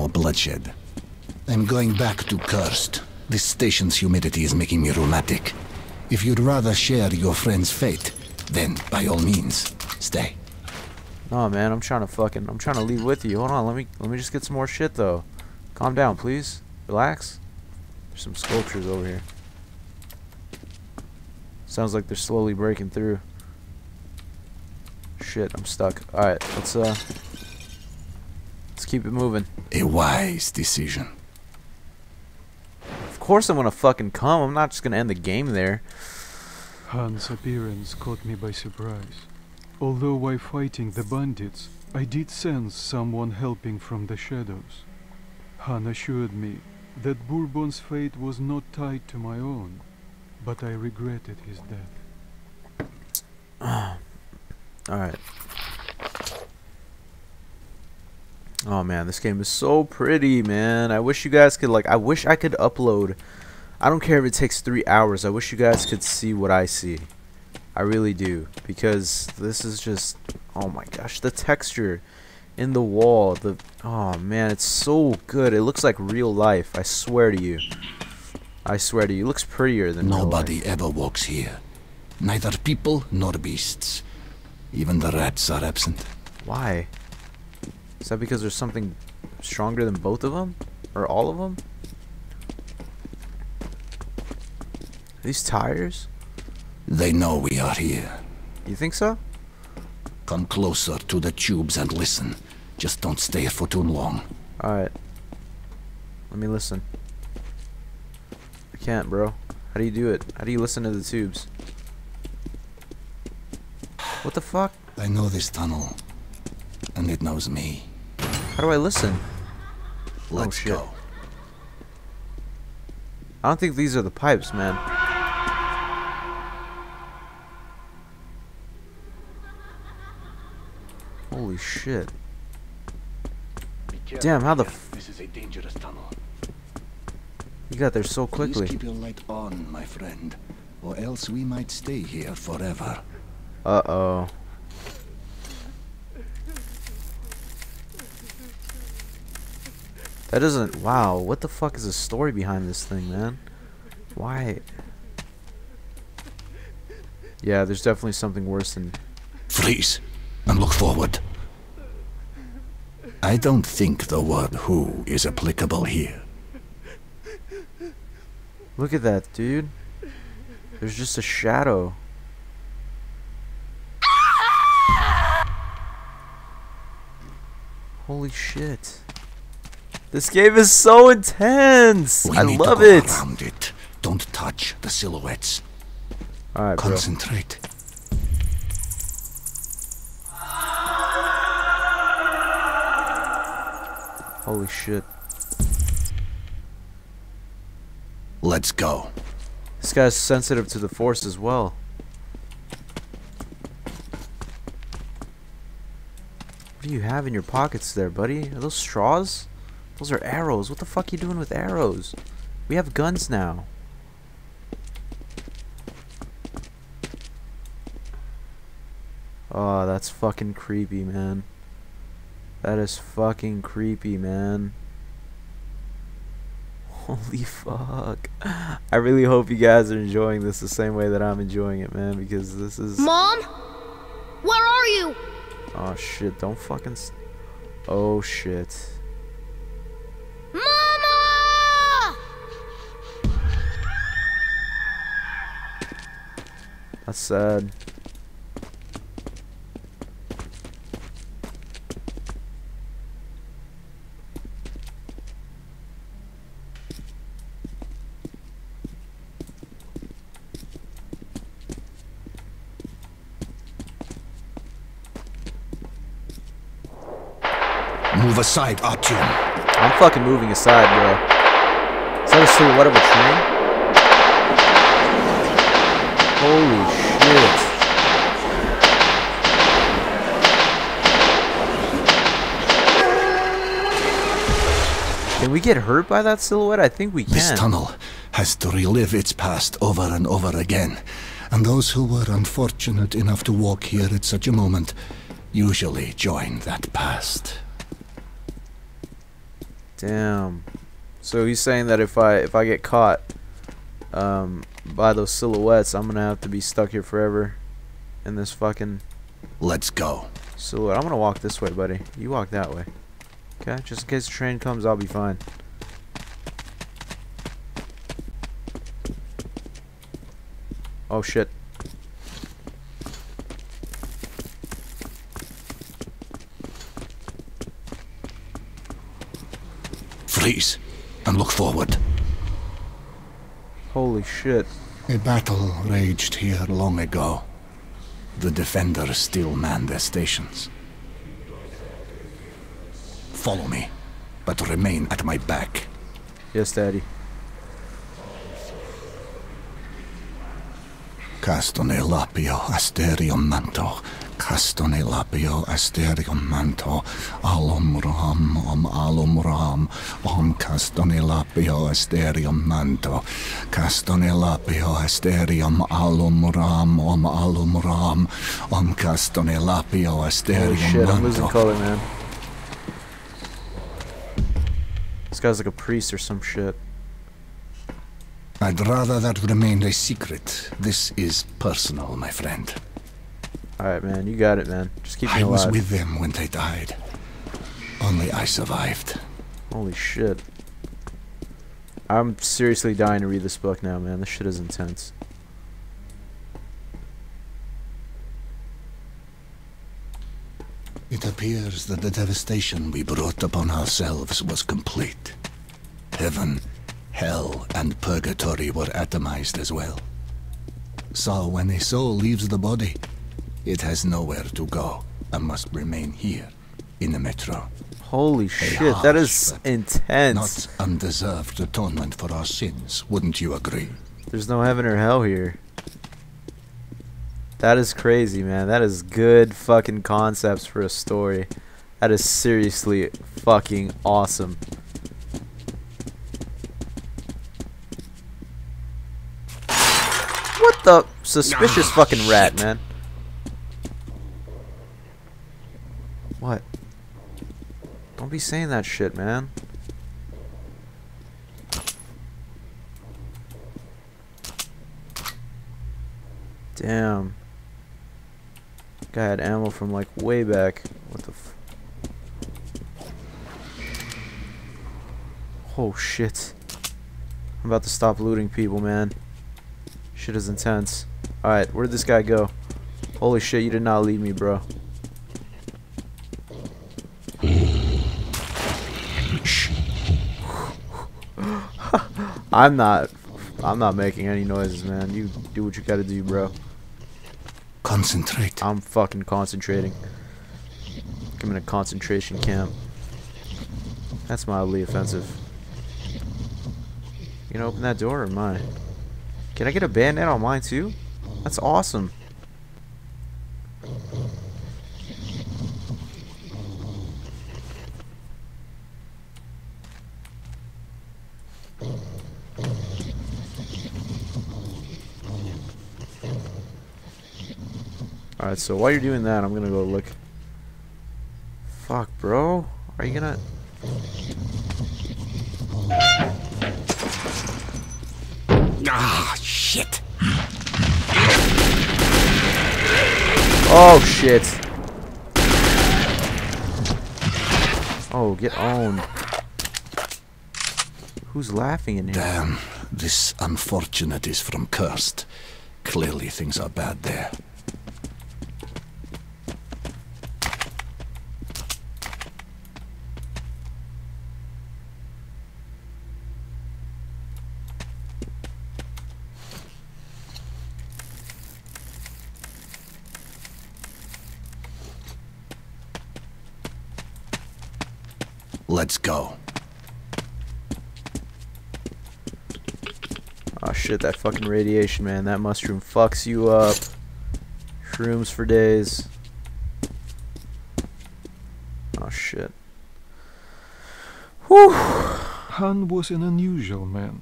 more bloodshed. I'm going back to Cursed. This station's humidity is making me rheumatic. If you'd rather share your friend's fate, then by all means, stay. No, man, I'm trying to fucking, I'm trying to leave with you. Hold on, let me, let me just get some more shit though. Calm down, please. Relax. There's some sculptures over here. Sounds like they're slowly breaking through. Shit, I'm stuck. Alright, let's uh let's keep it moving. A wise decision. Of course I'm gonna fucking come. I'm not just gonna end the game there. Khan's appearance caught me by surprise. Although while fighting the bandits, I did sense someone helping from the shadows. Han assured me that Bourbon's fate was not tied to my own, but I regretted his death. Alright. Oh man, this game is so pretty, man. I wish you guys could like I wish I could upload. I don't care if it takes 3 hours. I wish you guys could see what I see. I really do because this is just oh my gosh, the texture in the wall, the oh man, it's so good. It looks like real life. I swear to you. I swear to you, it looks prettier than Nobody ever walks here. Neither people nor beasts. Even the rats are absent. Why? Is that because there's something stronger than both of them? Or all of them? These tires? They know we are here. You think so? Come closer to the tubes and listen. Just don't stay for too long. Alright. Let me listen. I can't, bro. How do you do it? How do you listen to the tubes? What the fuck? I know this tunnel. And it knows me. How do I listen? Oh, Let's shit. go. I don't think these are the pipes, man. Holy shit. Damn, how the f- This is a dangerous tunnel. You got there so quickly. Please keep your light on, my friend. Or else we might stay here forever. Uh-oh. That doesn't... Wow, what the fuck is the story behind this thing, man? Why? Yeah, there's definitely something worse than... Freeze and look forward. I don't think the word who is applicable here. Look at that, dude. There's just a shadow. Holy shit. This game is so intense. We I need to love go it. around it. Don't touch the silhouettes. Alright, bro. Concentrate. Holy shit. Let's go. This guy's sensitive to the force as well. What do you have in your pockets there, buddy? Are those straws? Those are arrows. What the fuck are you doing with arrows? We have guns now. Oh, that's fucking creepy, man. That is fucking creepy, man. Holy fuck. I really hope you guys are enjoying this the same way that I'm enjoying it, man, because this is... Mom? Where are you? Oh, shit. Don't fucking... s oh, shit. That's sad. Move aside, Artyom. I'm fucking moving aside, bro. Is that a silhouette of a train? Holy shit. Can we get hurt by that silhouette? I think we can. This tunnel has to relive its past over and over again. And those who were unfortunate enough to walk here at such a moment usually join that past. Damn. So he's saying that if I if I get caught um, by those silhouettes, I'm gonna have to be stuck here forever in this fucking Let's go. silhouette. I'm gonna walk this way, buddy. You walk that way. Okay, just in case the train comes, I'll be fine. Oh shit. Freeze and look forward. Holy shit. A battle raged here long ago. The defenders still man their stations. Follow me, but remain at my back. Yes, daddy. Castone lapio asterium manto. Castone lapio asterium manto. Alum ram om alum ram. Om castone lapio asterium manto. Castone lapio asterium alum ram om alum ram. Om castone lapio Holy asterium oh, shit, I'm losing color, man. This guy's like a priest or some shit. I'd rather that remained a secret. This is personal, my friend. Alright, man, you got it, man. Just keep me alive. I was with them when they died. Only I survived. Holy shit. I'm seriously dying to read this book now, man. This shit is intense. It appears that the devastation we brought upon ourselves was complete. Heaven, hell, and purgatory were atomized as well. So when a soul leaves the body, it has nowhere to go and must remain here in the metro. Holy shit, that is intense. Not undeserved atonement for our sins, wouldn't you agree? There's no heaven or hell here. That is crazy, man. That is good fucking concepts for a story. That is seriously fucking awesome. What the suspicious fucking rat, shit. man. What? Don't be saying that shit, man. Damn. Guy had ammo from like way back. What the f- Oh shit. I'm about to stop looting people, man. Shit is intense. Alright, where'd this guy go? Holy shit, you did not leave me, bro. I'm not I'm not making any noises, man. You do what you gotta do, bro. Concentrate. I'm fucking concentrating. I'm in a concentration camp. That's mildly offensive. You gonna open that door or mine? Can I get a bandit on mine too? That's awesome. Alright, so while you're doing that, I'm gonna go look. Fuck, bro. Are you gonna. Ah, shit. Oh, shit. Oh, get owned. Who's laughing in here? Damn, this unfortunate is from Cursed. Clearly things are bad there. Let's go. Oh shit, that fucking radiation, man. That mushroom fucks you up. Shrooms for days. Oh shit. Whew. Khan was an unusual man,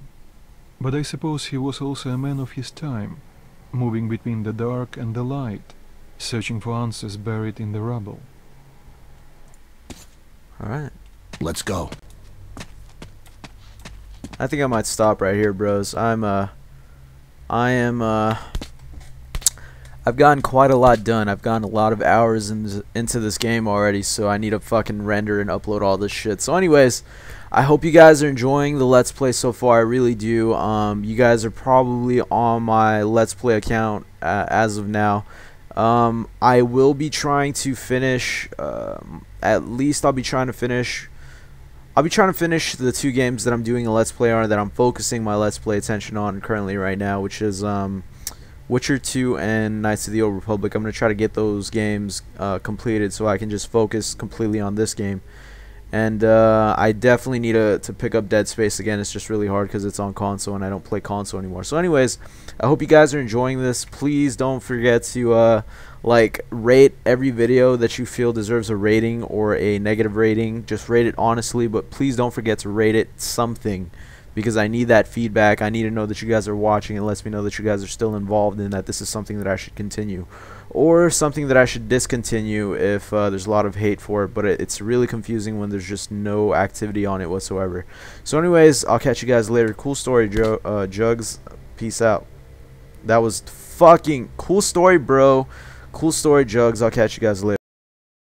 but I suppose he was also a man of his time, moving between the dark and the light, searching for answers buried in the rubble. Alright. Let's go. I think I might stop right here, bros. I'm uh I am uh I've gotten quite a lot done. I've gotten a lot of hours in, into this game already, so I need to fucking render and upload all this shit. So anyways, I hope you guys are enjoying the Let's Play so far. I really do. Um, you guys are probably on my Let's Play account uh, as of now. Um, I will be trying to finish, um, at least I'll be trying to finish I'll be trying to finish the two games that I'm doing a Let's Play on that I'm focusing my Let's Play attention on currently right now, which is um, Witcher 2 and Knights of the Old Republic. I'm going to try to get those games uh, completed so I can just focus completely on this game. And uh, I definitely need to, to pick up Dead Space again. It's just really hard because it's on console and I don't play console anymore. So anyways, I hope you guys are enjoying this. Please don't forget to uh, like rate every video that you feel deserves a rating or a negative rating just rate it honestly but please don't forget to rate it something because I need that feedback. I need to know that you guys are watching it lets me know that you guys are still involved and that this is something that I should continue. Or something that I should discontinue if uh, there's a lot of hate for it but it, it's really confusing when there's just no activity on it whatsoever. So anyways I'll catch you guys later. Cool story Joe uh, Jugs. Peace out. That was fucking cool story bro. Cool story, Jugs. I'll catch you guys later.